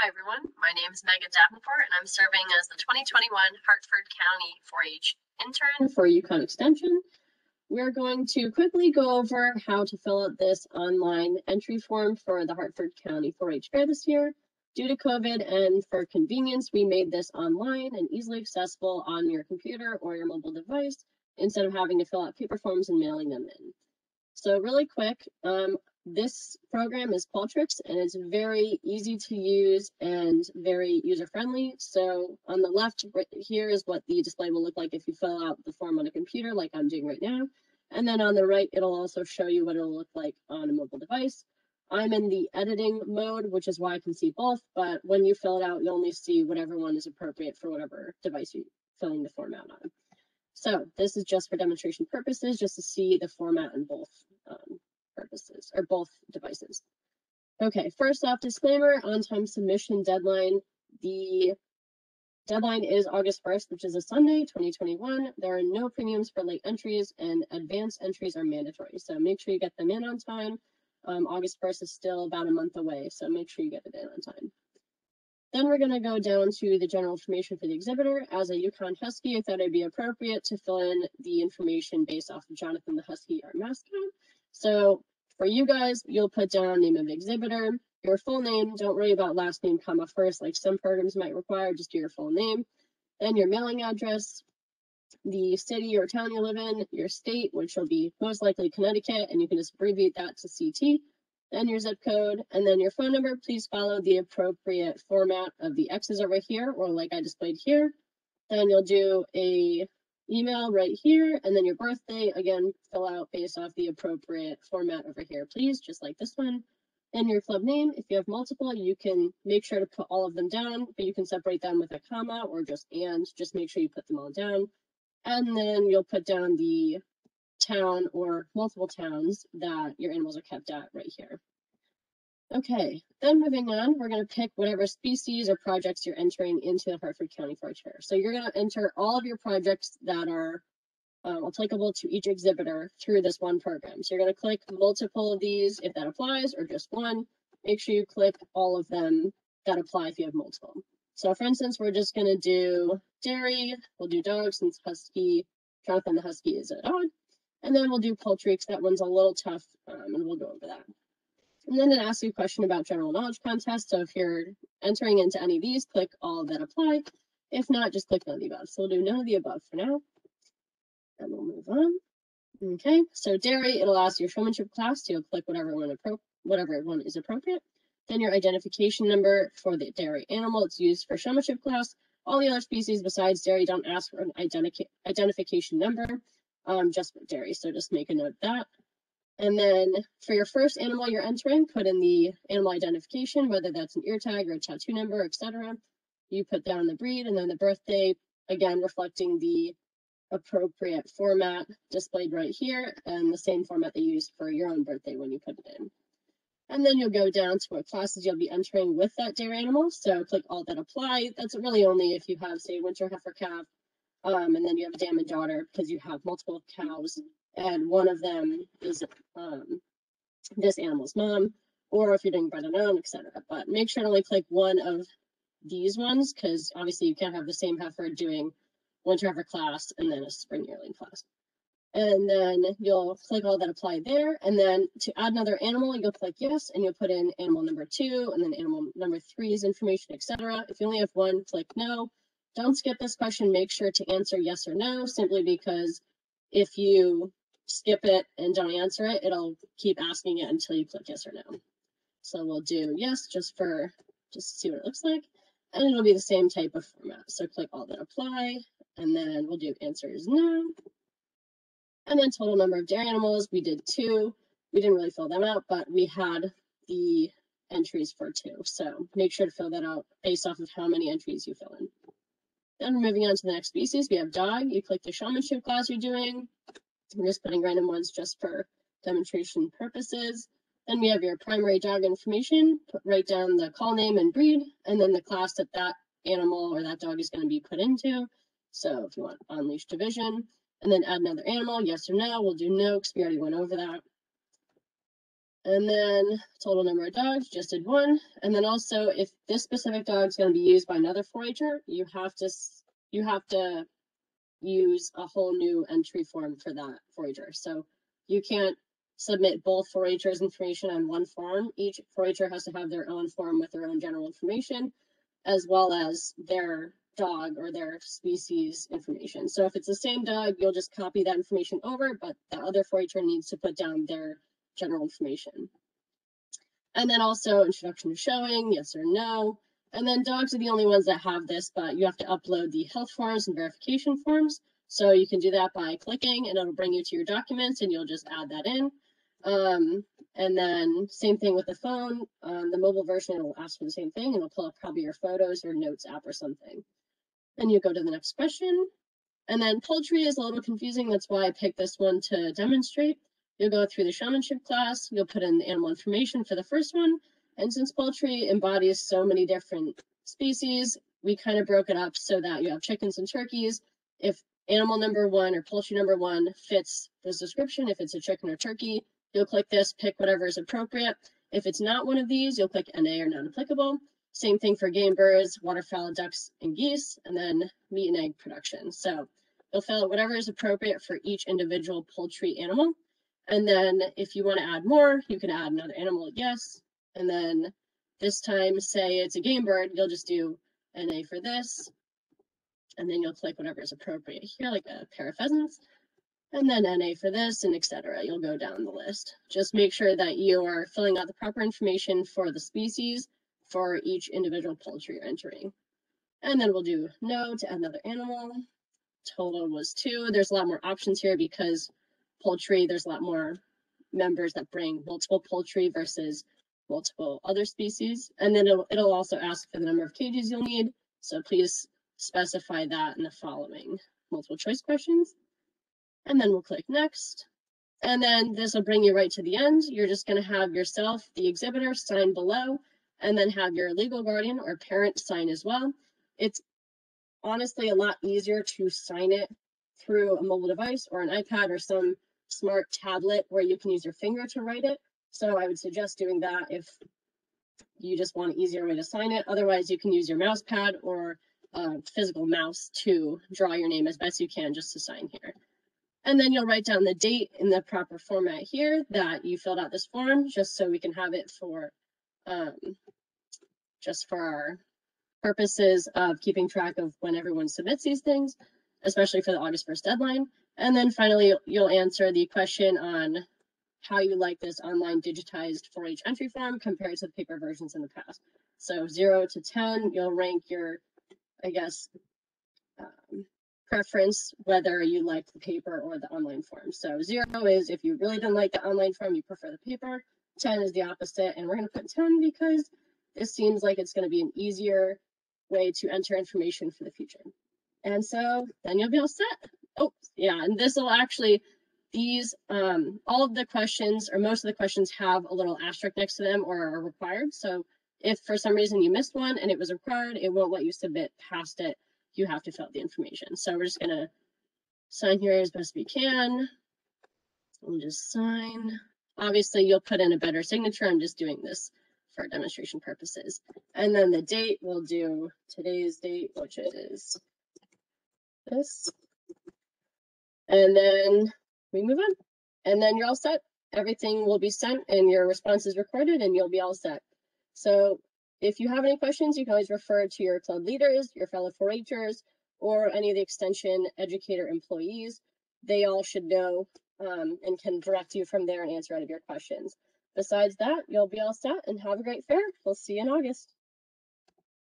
Hi, everyone. My name is Megan Davenport, and I'm serving as the 2021 Hartford County 4-H intern for UConn Extension. We're going to quickly go over how to fill out this online entry form for the Hartford County 4-H Fair this year. Due to COVID and for convenience, we made this online and easily accessible on your computer or your mobile device instead of having to fill out paper forms and mailing them in. So really quick, um, this program is Qualtrics and it's very easy to use and very user friendly. So on the left right here is what the display will look like if you fill out the form on a computer like I'm doing right now. And then on the right, it'll also show you what it'll look like on a mobile device. I'm in the editing mode, which is why I can see both, but when you fill it out, you only see whatever one is appropriate for whatever device you're filling the form out on. So this is just for demonstration purposes, just to see the format in both or both devices. Okay, first off, disclaimer on time submission deadline. The deadline is August 1st, which is a Sunday, 2021. There are no premiums for late entries and advanced entries are mandatory. So make sure you get them in on time. Um, August 1st is still about a month away, so make sure you get it in on time. Then we're going to go down to the general information for the exhibitor. As a UConn Husky, I thought it'd be appropriate to fill in the information based off of Jonathan the Husky, our mascot. So for you guys, you'll put down name of exhibitor, your full name. Don't worry about last name comma first, like some programs might require, just do your full name. Then your mailing address, the city or town you live in, your state, which will be most likely Connecticut, and you can just abbreviate that to CT. Then your zip code, and then your phone number. Please follow the appropriate format of the X's over here, or like I displayed here. Then you'll do a email right here, and then your birthday, again, fill out based off the appropriate format over here, please, just like this one. And your club name, if you have multiple, you can make sure to put all of them down, but you can separate them with a comma or just and, just make sure you put them all down. And then you'll put down the town or multiple towns that your animals are kept at right here. Okay, then moving on, we're going to pick whatever species or projects you're entering into the Hartford County Fair Chair. So you're going to enter all of your projects that are um, applicable to each exhibitor through this one program. So you're going to click multiple of these if that applies, or just one. Make sure you click all of them that apply if you have multiple. So for instance, we're just going to do dairy, we'll do dog since Husky, Jonathan the Husky is a dog. And then we'll do poultry because that one's a little tough um, and we'll go over that. And then it asks you a question about general knowledge contest. So if you're entering into any of these, click all that apply. If not, just click none of the above. So we'll do none of the above for now. And we'll move on. Okay, so dairy, it'll ask your showmanship class. So you'll click whatever one, whatever one is appropriate. Then your identification number for the dairy animal. It's used for showmanship class. All the other species besides dairy don't ask for an identi identification number, um, just for dairy. So just make a note of that. And then for your first animal you're entering, put in the animal identification, whether that's an ear tag or a tattoo number, etc. You put down the breed and then the birthday, again reflecting the appropriate format displayed right here and the same format they use for your own birthday when you put it in. And then you'll go down to what classes you'll be entering with that dairy animal. So click all that apply. That's really only if you have, say, winter heifer calf, um, and then you have a dam and daughter because you have multiple cows and one of them is um, this animal's mom, or if you're doing bred and etc. But make sure to only click one of these ones because obviously you can't have the same heifer doing winter heifer class and then a spring yearling class. And then you'll click all that apply there. And then to add another animal, you'll click yes, and you'll put in animal number two, and then animal number three's information, etc. If you only have one, click no. Don't skip this question. Make sure to answer yes or no, simply because if you skip it and don't answer it, it'll keep asking it until you click yes or no. So we'll do yes just for just to see what it looks like. And it'll be the same type of format. So click all that apply, and then we'll do answers no. And then total number of dairy animals, we did two. We didn't really fill them out, but we had the entries for two. So make sure to fill that out based off of how many entries you fill in. Then moving on to the next species, we have dog. You click the showmanship class you're doing. I'm just putting random ones just for demonstration purposes. Then we have your primary dog information, put, write down the call name and breed, and then the class that that animal or that dog is going to be put into. So if you want unleashed division, and then add another animal, yes or no, we'll do no because we already went over that. And then total number of dogs, just did one. And then also if this specific dog is going to be used by another 4-H'er, you have to you have to use a whole new entry form for that 4-H'er. So you can't submit both 4-H'ers information on one form. Each 4-H'er has to have their own form with their own general information, as well as their dog or their species information. So if it's the same dog, you'll just copy that information over, but the other 4-H'er needs to put down their general information. And then also introduction to showing, yes or no. And then dogs are the only ones that have this, but you have to upload the health forms and verification forms. So you can do that by clicking and it'll bring you to your documents and you'll just add that in. Um, and then same thing with the phone. Um, the mobile version, will ask for the same thing and it'll pull up probably your photos or notes app or something. Then you go to the next question. And then poultry is a little confusing. That's why I picked this one to demonstrate. You'll go through the showmanship class. You'll put in the animal information for the first one. And since poultry embodies so many different species, we kind of broke it up so that you have chickens and turkeys. If animal number one or poultry number one fits this description, if it's a chicken or turkey, you'll click this, pick whatever is appropriate. If it's not one of these, you'll click NA or not applicable. Same thing for game birds, waterfowl, ducks, and geese, and then meat and egg production. So you'll fill out whatever is appropriate for each individual poultry animal. And then if you want to add more, you can add another animal, yes. And then this time, say it's a game bird, you'll just do NA for this. And then you'll click whatever is appropriate here, like a pair of pheasants and then NA for this and etc. You'll go down the list. Just make sure that you are filling out the proper information for the species for each individual poultry you're entering. And then we'll do no to another animal. Total was two. There's a lot more options here because poultry, there's a lot more members that bring multiple poultry versus multiple other species. And then it'll, it'll also ask for the number of cages you'll need. So please specify that in the following multiple choice questions and then we'll click next. And then this will bring you right to the end. You're just going to have yourself, the exhibitor, sign below, and then have your legal guardian or parent sign as well. It's honestly a lot easier to sign it through a mobile device or an iPad or some smart tablet where you can use your finger to write it. So I would suggest doing that if you just want an easier way to sign it. Otherwise, you can use your mouse pad or a physical mouse to draw your name as best you can just to sign here. And then you'll write down the date in the proper format here that you filled out this form, just so we can have it for, um, just for our purposes of keeping track of when everyone submits these things, especially for the August 1st deadline. And then finally, you'll answer the question on how you like this online digitized 4-H entry form compared to the paper versions in the past. So zero to 10, you'll rank your, I guess, um, preference whether you like the paper or the online form. So zero is if you really didn't like the online form, you prefer the paper. 10 is the opposite. And we're going to put 10 because this seems like it's going to be an easier way to enter information for the future. And so then you'll be all set. Oh, yeah. And this will actually, these, um, all of the questions or most of the questions have a little asterisk next to them or are required. So if for some reason you missed one and it was required, it won't let you submit past it you have to fill out the information. So we're just gonna sign here as best we can. We'll just sign. Obviously, you'll put in a better signature. I'm just doing this for demonstration purposes. And then the date, we'll do today's date, which is this. And then we move on. And then you're all set. Everything will be sent and your response is recorded and you'll be all set. So if you have any questions, you can always refer to your club leaders, your fellow 4-Hers, or any of the extension educator employees. They all should know um, and can direct you from there and answer any of your questions. Besides that, you'll be all set and have a great fair. We'll see you in August.